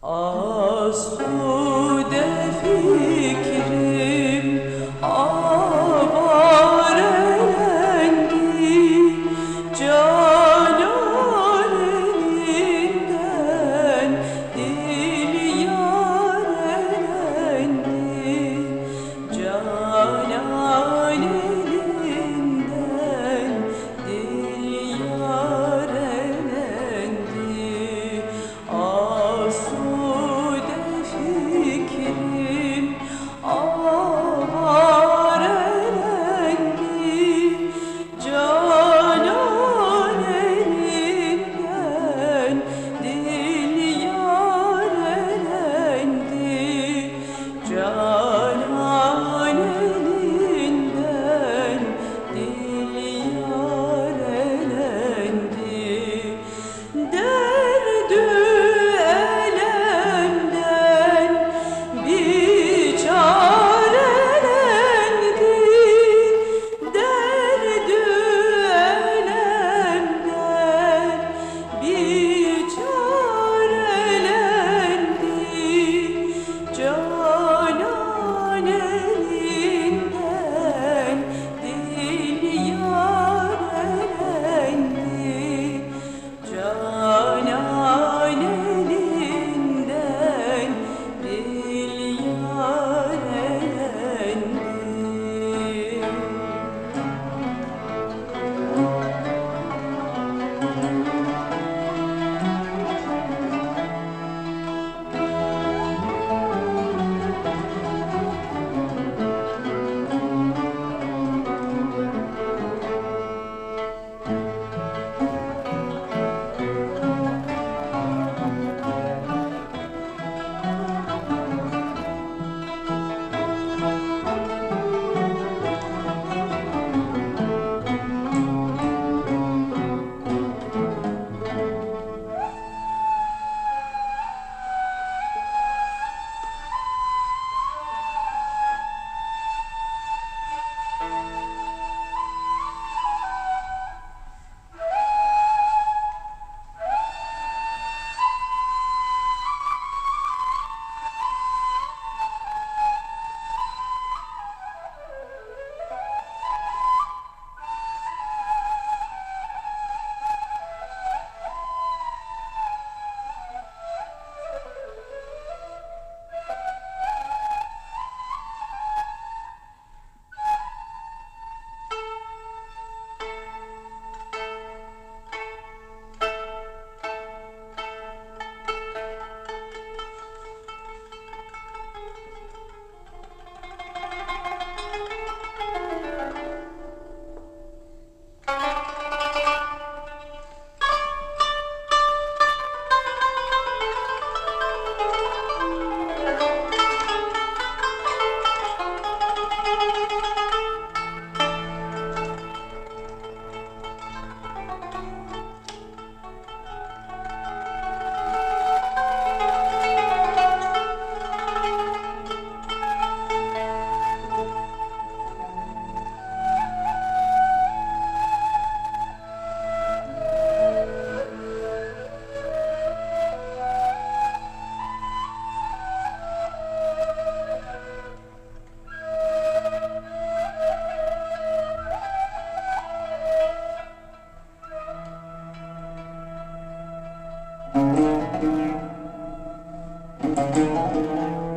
As Thank you.